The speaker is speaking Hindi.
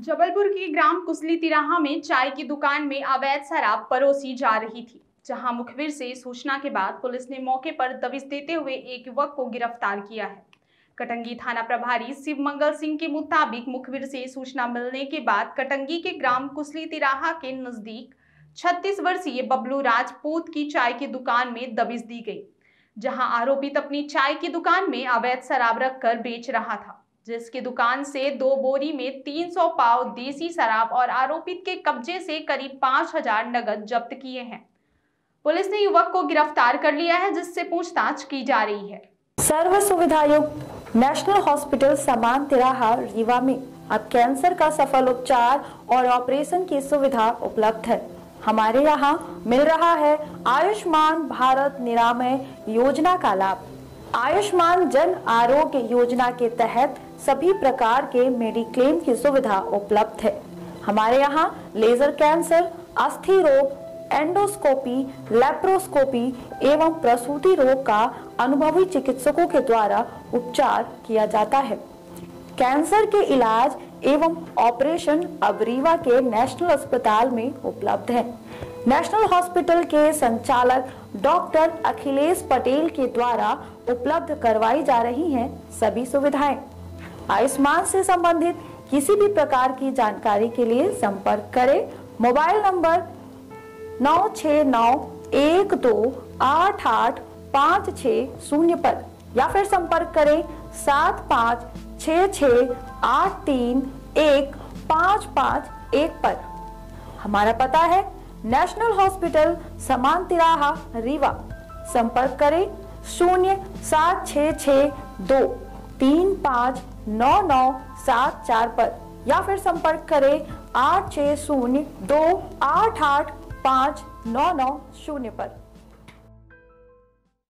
जबलपुर के ग्राम कुसली तिराहा में चाय की दुकान में अवैध शराब परोसी जा रही थी, जहाँ मुखबिर से सूचना के बाद पुलिस ने मौके पर दबिश देते हुए एक युवक को गिरफ़्तार किया है। कटंगी थाना प्रभारी शिव मंगल सिंह के मुताबिक मुखबिर से सूचना मिलने के बाद कटंगी के ग्राम कुसली तिराहा के नज़दीक 36 वर्षीय बबलू राजपूत की चाय की दुकान में दबिश दी गई, जहाँ आरोपित अपनी चाय की दुकान में अवैध शराब रखकर बेच रहा था। जिसकी दुकान से दो बोरी में 300 पाव देसी शराब और आरोपित के कब्जे से करीब 5000 नगद जब्त किए हैं। पुलिस ने युवक को गिरफ़्तार कर लिया है, जिससे पूछताछ की जा रही है। सर्व सुविधा युक्त नेशनल हॉस्पिटल समान तिराहा रीवा में। अब कैंसर का सफल उपचार और ऑपरेशन की सुविधा उपलब्ध है। हमारे यहाँ मिल रहा है आयुष्मान भारत निरामय योजना का लाभ। आयुष्मान जन आरोग्य योजना के तहत सभी प्रकार के मेडिक्लेम की सुविधा उपलब्ध है। हमारे यहाँ लेजर कैंसर, अस्थि रोग, एंडोस्कोपी, लेप्रोस्कोपी एवं प्रसूति रोग का अनुभवी चिकित्सकों के द्वारा उपचार किया जाता है। कैंसर के इलाज एवं ऑपरेशन अब रीवा के नेशनल अस्पताल में उपलब्ध है। नेशनल हॉस्पिटल के संचालक डॉक्टर अखिलेश पटेल के द्वारा उपलब्ध करवाई जा रही हैं सभी सुविधाएँ। आयुष्मान से संबंधित किसी भी प्रकार की जानकारी के लिए संपर्क करें। मोबाइल नंबर नौ छ नौ एक दो आठ आठ पाँच छ शून्य पर या फिर संपर्क करें सात पाँच छ छ आठ तीन एक पाँच पाँच एक पर। हमारा पता है नेशनल हॉस्पिटल समान तिराहा रीवा। संपर्क करें शून्य सात छ छ दो। तीन पाँच नौ नौ सात चार पर, या फिर संपर्क करें आठ छः शून्य दो आठ आठ पाँच नौ नौ शून्य पर।